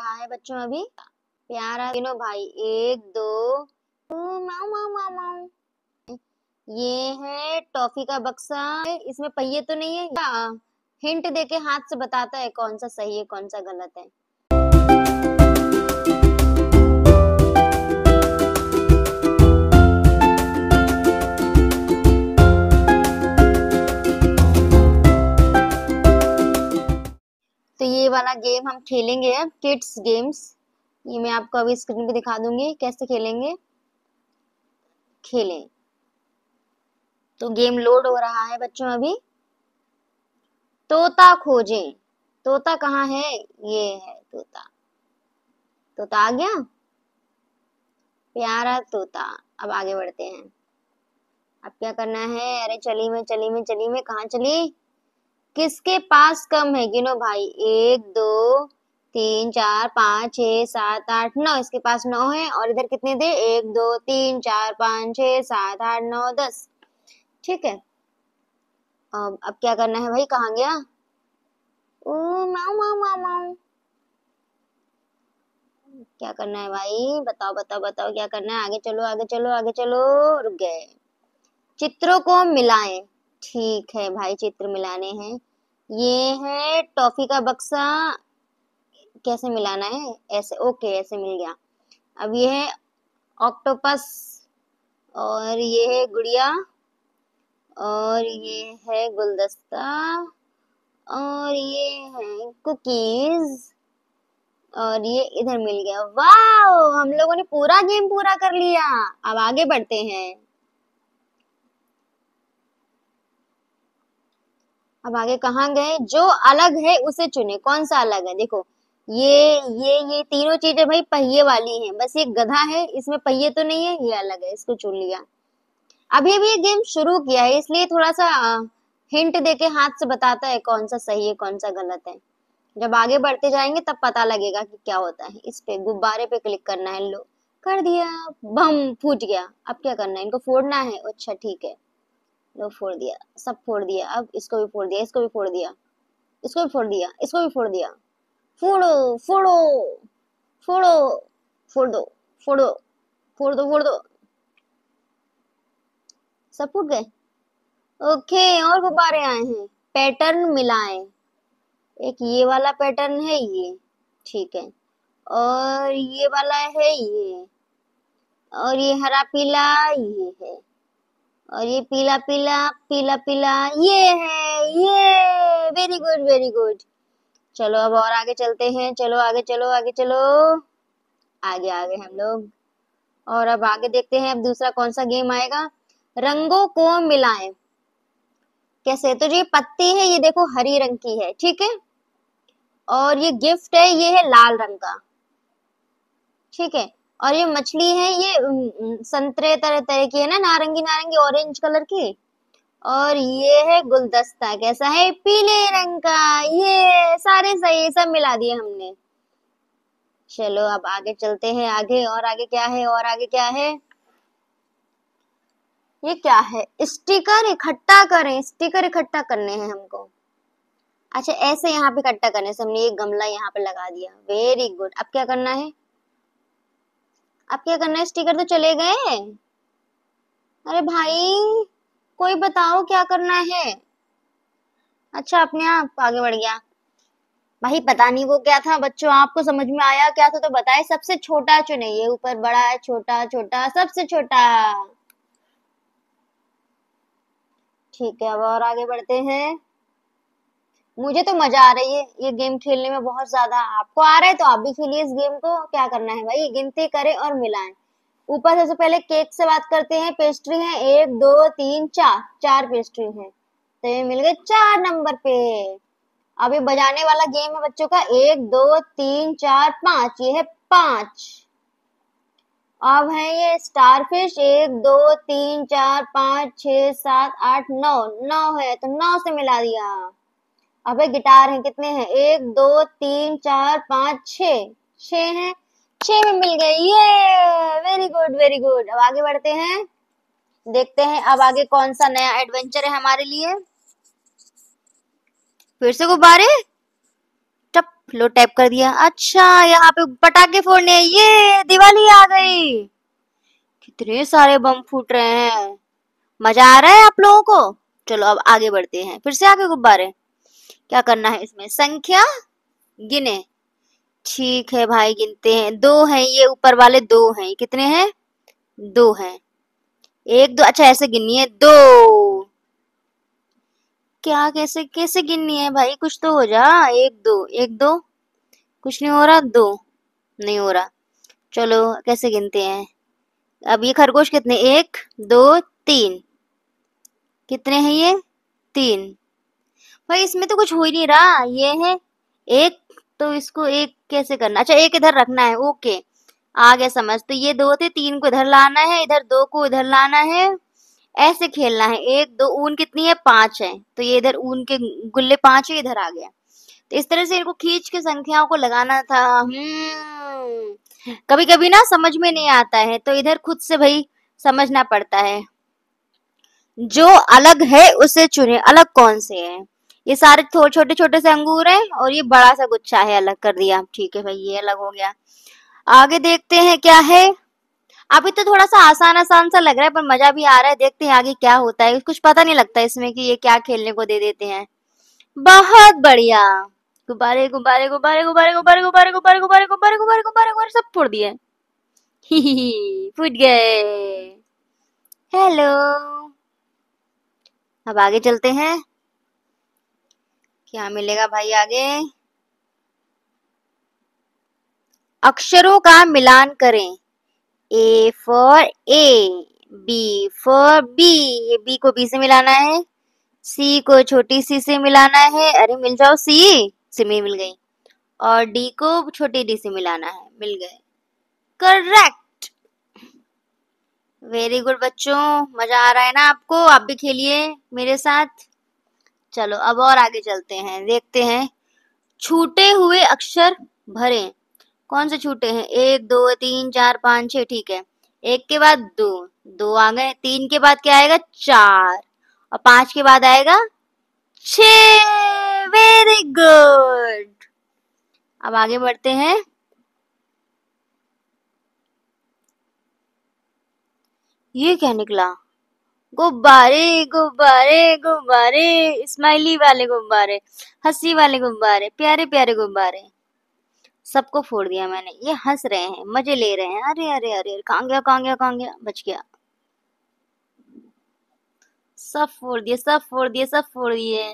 रहा है बच्चों अभी। प्यारा तीनों भाई, एक, दो माऊ माऊ माऊ माऊ। ये है टॉफी का बक्सा। इसमें पहिए तो नहीं है? हिंट देके हाथ से बताता है कौन सा सही है, कौन सा गलत है। वाला गेम हम खेलेंगे अब किड्स गेम्स ये मैं आपको अभी स्क्रीन पे दिखा दूँगी, कैसे खेलेंगे। खेलें। तो गेम लोड हो रहा है बच्चों अभी। तोता खोजें। तोता कहाँ है? ये है तोता। तोता आ गया? प्यारा तोता। अब आगे बढ़ते हैं। अब क्या करना है? अरे चली में चली में चली में। कहा चली? किसके पास कम है? गिनो भाई, एक, दो, तीन, चार, पाँच छ सात, आठ, नौ। इसके पास नौ है और इधर कितने थे? एक, दो, तीन, चार, पाँच छ सात, आठ, नौ, दस। ठीक है। अब अब क्या करना है भाई? कहाँ गया? ओ माऊ माऊ माऊ माऊ क्या करना है भाई? बताओ बताओ बताओ, क्या करना है? आगे चलो आगे चलो आगे चलो। रुक गए। चित्रों को मिलाएँ। ठीक है भाई चित्र मिलाने हैं। ये है टॉफी का बक्सा। कैसे मिलाना है? ऐसे, ओके, ऐसे मिल गया। अब ये है ऑक्टोपस और ये है गुड़िया और ये है गुलदस्ता और ये है कुकीज और ये इधर मिल गया। वाह हम लोगों ने पूरा गेम पूरा कर लिया। अब आगे बढ़ते हैं। अब आगे कहाँ गए? जो अलग है उसे चुने। कौन सा अलग है? देखो, ये ये ये तीनों चीज़ें भाई पहिए वाली हैं। बस ये गधा है, इसमें पहिए तो नहीं है, ये अलग है, इसको चुन लिया। अभी अभी ये गेम शुरू किया है, इसलिए थोड़ा सा हिंट देके हाथ से बताता है कौन सा सही है, कौन सा गलत है। जब आगे बढ़ते जाएँगे, तब पता लगेगा कि क्या होता है। इस पे गुब्बारे पे क्लिक करना है लो। कर दिया, बम फूट गया। अब क्या करना है? इनको फोड़ना है? अच्छा ठीक है। लो फोड़ दिया, सब फोड़ दिया, अब इसको भी फोड़ दिया, इसको भी फोड़ दिया, इसको भी फोड़ दिया, इसको भी फोड़ दिया। फोड़ो फोड़ो फोड़ो, फोड़ दो, फोड़ो, फोड़ दो फोड़ दो। सब फूट गए? ओके, और गुब्बारे आए हैं। पैटर्न मिलाएँ एक ये वाला पैटर्न है ये, ठीक है। और ये वाला है ये, और ये हरा पीला ये है। और ये पीला पीला पीला पीला, ये है, ये वेरी गुड वेरी गुड चलो अब और आगे चलते हैं, चलो आगे चलो आगे चलो। आगे आगे हम लोग। और अब आगे देखते हैं, अब दूसरा कौन सा गेम आएगा? रंगों को मिलाएँ। कैसे? तो ये पत्ती है, ये देखो हरी रंग की है, ठीक है? और ये गिफ्ट है, ये है लाल रंग का। ठीक है? और ये मछली है, ये संतरे तरह तरह की है ना, नारंगी नारंगी ऑरेंज कलर की? और ये है गुलदस्ता, कैसा है? पीले रंग का, ये सारे सही सब मिला दिए हमने। चलो, अब आगे चलते हैं, आगे, और आगे क्या है, और आगे क्या है? ये क्या है? स्टिकर इकट्ठा करें, स्टिकर इकट्ठा करने हैं हमको। अच्छा ऐसे यहाँ पे इकट्ठा करने से हमने ये गमला यहाँ पे लगा दिया। वेरी गुड अब क्या करना है? अब क्या करना है? स्टिकर तो चले गए अरे भाई, कोई बताओ क्या करना है? अच्छा अपने आप आगे बढ़ गया। भाई, पता नहीं वो क्या था, बच्चों, आपको समझ में आया क्या था तो बताए। सबसे छोटा चुने, ये ऊपर बड़ा है छोटा छोटा, सबसे छोटा। ठीक है, अब और आगे बढ़ते हैं। मुझे तो मज़ा आ रही है। ये गेम खेलने में बहुत ज़्यादा आपको आ रहा है तो आप भी खेलिए इस गेम को। क्या करना है भाई? गिनती करें और मिलाएँ। ऊपर सबसे पहले केक से बात करते हैं। पेस्ट्री है एक, दो, तीन, चार। चार पेस्ट्री है। तो ये मिल गए चार नंबर पे। अब ये बजाने वाला गेम है बच्चों का। एक, दो, तीन, चार, पाँच। ये है पाँच। अब है ये स्टारफिश एक, दो, तीन, चार, पाँच छ सात, आठ, नौ। नौ है तो नौ से मिला दिया। अब गिटार है, कितने हैं? एक, दो, तीन, चार, पाँच, छ। छ है। छ में मिल गए। ये वेरी गुड वेरी गुड अब आगे बढ़ते हैं। देखते हैं अब आगे कौन सा नया एडवेंचर है हमारे लिए। फिर से गुब्बारे। टप लो टैप कर दिया। अच्छा यहाँ पे पटाखे फोड़ने। ये दिवाली आ गई। कितने सारे बम फूट रहे हैं। मज़ा आ रहा है आप लोगों को? चलो अब आगे बढ़ते हैं। फिर से आगे गुब्बारे। क्या करना है इसमें? संख्या गिने। ठीक है भाई, गिनते हैं। दो हैं, ये ऊपर वाले दो हैं। कितने हैं? दो हैं। एक, दो। अच्छा ऐसे गिननी है। दो। क्या, कैसे कैसे गिननी है भाई? कुछ तो हो जा। एक, दो। एक, दो। कुछ नहीं हो रहा? दो। नहीं हो रहा। चलो, कैसे गिनते हैं? अब ये खरगोश कितने? एक, दो, तीन। कितने हैं ये? तीन। भाई इसमें तो कुछ हो ही नहीं रहा। ये है, एक तो इसको एक कैसे करना? अच्छा एक इधर रखना है, ओके। आ गया समझ तो ये दो थे, तीन को इधर लाना है, इधर दो को इधर लाना है। ऐसे खेलना है, एक, दो, ऊन कितनी है? पाँच है। तो ये इधर ऊन के गुल्ले पाँच है, इधर आ गया। तो इस तरह से इनको खींच के संख्याओं को लगाना था। हम्म। कभी कभी ना समझ में नहीं आता है तो इधर खुद से भाई समझना पड़ता है। जो अलग है, उसे चुने। अलग कौन से है? ये सारे छोटे छोटे से अंगूर हैं और ये बड़ा सा गुच्छा है अलग कर दिया ठीक है भाई ये अलग हो गया आगे देखते हैं क्या है अभी तो थोड़ा सा आसान आसान सा लग रहा है पर मज़ा भी आ रहा है देखते हैं आगे क्या होता है कुछ पता नहीं लगता इसमें कि ये क्या खेलने को दे देते हैं बहुत बढ़िया गुब्बारे गुब्बारे गुब्बारे गुब्बारे गुब्बारे गुब्बारे गुब्बारे गुब्बारे गुब्बारे गुब्बारे गुब्बारे गुब्बारे सब फोड़ दिए फूट गए हेलो अब आगे चलते हैं क्या मिलेगा भाई आगे? अक्षरों का मिलान करें। A for A B for B ये बी को बी से मिलाना है। सी को छोटी सी से मिलाना है। अरे, मिल जाओ सी सी मिल गई। और डी को छोटी डी से मिलाना है। मिल गए। करेक्ट वेरी गुड बच्चों, मज़ा आ रहा है ना आपको? आप भी खेलिए मेरे साथ। चलो, अब और आगे चलते हैं। देखते हैं। छूटे हुए अक्षर भरें। कौन से छूटे हैं? एक, दो, तीन, चार, पाँच, छह, ठीक है। एक के बाद दो। दो आ गए। तीन के बाद क्या आएगा? चार। और पाँच के बाद आएगा? छ वेरी गुड अब आगे बढ़ते हैं। ये क्या निकला? गुब्बारे गुब्बारे गुब्बारे, स्माइली वाले गुब्बारे, हँसी वाले गुब्बारे, प्यारे प्यारे गुब्बारे। सबको फोड़ दिया मैंने। ये हंस रहे हैं, मज़े ले रहे हैं। अरे अरे अरे कहाँ गया कहाँ गया कहाँ गया? बच गया। सब फोड़ दिए, सब फोड़ दिए, सब फोड़ दिए।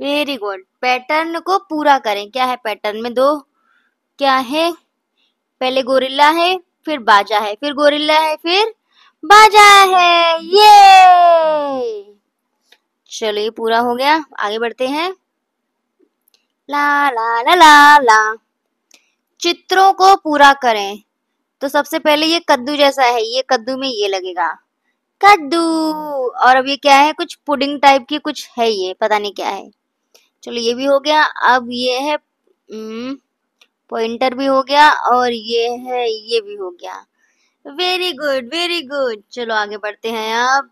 वेरी गुड पैटर्न को पूरा करें। क्या है पैटर्न में दो? क्या है? पहले गोरिल्ला है फिर बाजा है, फिर गोरिल्ला है, फिर बाजा है। ये चलो ये पूरा हो गया, आगे बढ़ते हैं। ला ला ला ला ला। चित्रों को पूरा करें। तो सबसे पहले ये कद्दू जैसा है, ये कद्दू में ये लगेगा। कद्दू! और अब ये क्या है, कुछ पुडिंग टाइप की कुछ है ये, पता नहीं क्या है। चलो ये भी हो गया, अब ये है पॉइंटर भी हो गया और ये है, ये भी हो गया। वेरी गुड वेरी गुड चलो आगे बढ़ते हैं अब।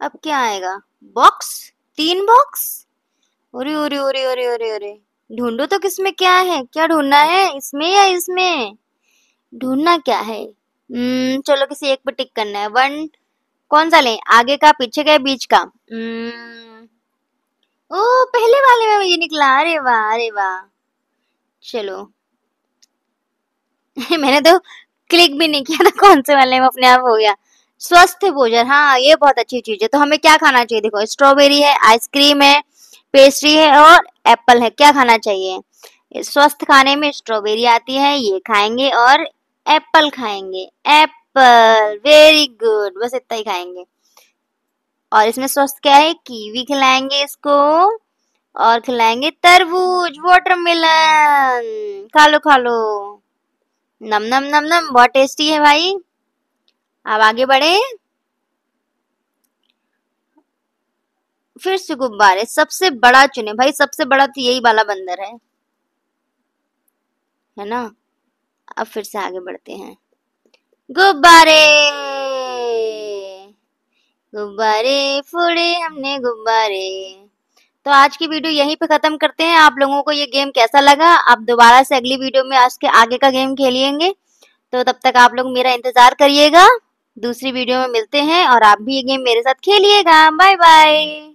अब क्या आएगा? बॉक्स तीन बॉक्स अरे अरे अरे अरे अरे अरे ढूंढो तो किसमें क्या है? क्या ढूंढना है? इसमें या इसमें? ढूंढना क्या है? हम्म चलो किसी एक पर टिक करना है। वन कौन सा लें? आगे का, पीछे का बीच का? हम्म। ओ पहले वाले में ये निकला। अरे वाह अरे वाह। चलो। मैंने तो क्लिक भी नहीं किया था कौन से वाले में, अपने आप हो गया। स्वस्थ भोजन हाँ ये बहुत अच्छी चीज़ है। तो हमें क्या खाना चाहिए? देखो, स्ट्रॉबेरी है, आइसक्रीम है, पेस्ट्री है और एप्पल है। क्या खाना चाहिए? स्वस्थ खाने में स्ट्रॉबेरी आती है, ये खाएँगे और एप्पल खाएँगे। एप्पल। वेरी गुड बस इतना ही खाएँगे। और इसमें स्वस्थ क्या है? कीवी खिलाएँगे इसको और खिलाएँगे तरबूज वाटरमेलन खा लो खा लो। नम नम नम नम। बहुत टेस्टी है भाई। अब आगे बढ़े। फिर से गुब्बारे। सबसे बड़ा चुने। भाई, सबसे बड़ा तो यही वाला बंदर है। है ना? अब फिर से आगे बढ़ते हैं। गुब्बारे। गुब्बारे, फोड़े हमने गुब्बारे। तो आज की वीडियो यहीं पे खत्म करते हैं। आप लोगों को ये गेम कैसा लगा, आप दोबारा से अगली वीडियो में आज के आगे का गेम खेलिएँगे। तो तब तक आप लोग मेरा इंतज़ार करिएगा। दूसरी वीडियो में मिलते हैं और आप भी ये गेम मेरे साथ खेलिएगा। Bye bye.